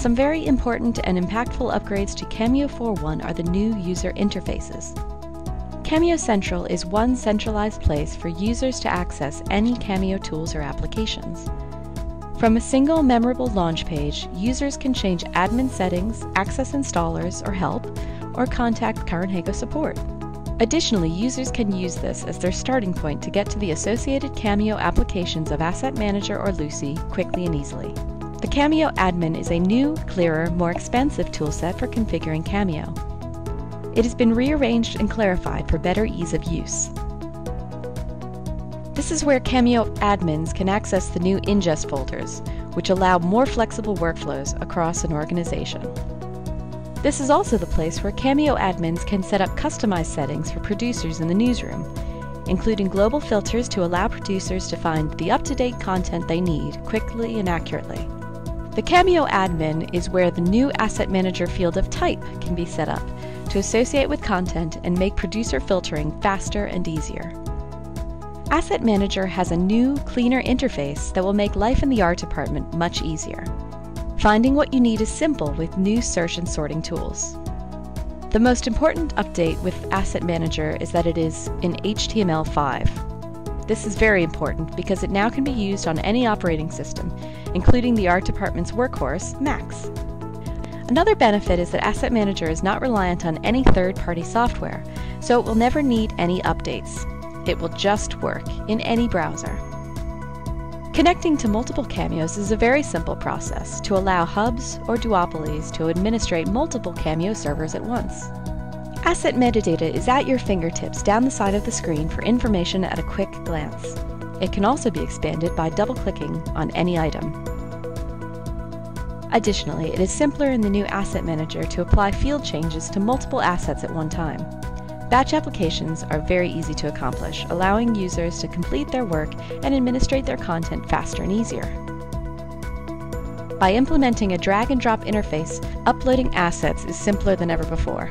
Some very important and impactful upgrades to CAMIO 4.1 are the new user interfaces. CAMIO Central is one centralized place for users to access any CAMIO tools or applications. From a single memorable launch page, users can change admin settings, access installers or help, or contact ChyronHego support. Additionally, users can use this as their starting point to get to the associated CAMIO applications of Asset Manager or LUCI quickly and easily. The CAMIO Admin is a new, clearer, more expansive toolset for configuring CAMIO. It has been rearranged and clarified for better ease of use. This is where CAMIO admins can access the new ingest folders, which allow more flexible workflows across an organization. This is also the place where CAMIO admins can set up customized settings for producers in the newsroom, including global filters to allow producers to find the up-to-date content they need quickly and accurately. The CAMIO admin is where the new Asset Manager field of type can be set up to associate with content and make producer filtering faster and easier. Asset Manager has a new, cleaner interface that will make life in the art department much easier. Finding what you need is simple with new search and sorting tools. The most important update with Asset Manager is that it is in HTML5. This is very important because it now can be used on any operating system, including the art department's workhorse, Macs. Another benefit is that Asset Manager is not reliant on any third-party software, so it will never need any updates. It will just work in any browser. Connecting to multiple CAMIOs is a very simple process to allow hubs or duopolies to administrate multiple CAMIO servers at once. Asset metadata is at your fingertips down the side of the screen for information at a quick glance. It can also be expanded by double-clicking on any item. Additionally, it is simpler in the new Asset Manager to apply field changes to multiple assets at one time. Batch applications are very easy to accomplish, allowing users to complete their work and administrate their content faster and easier. By implementing a drag and drop interface, uploading assets is simpler than ever before.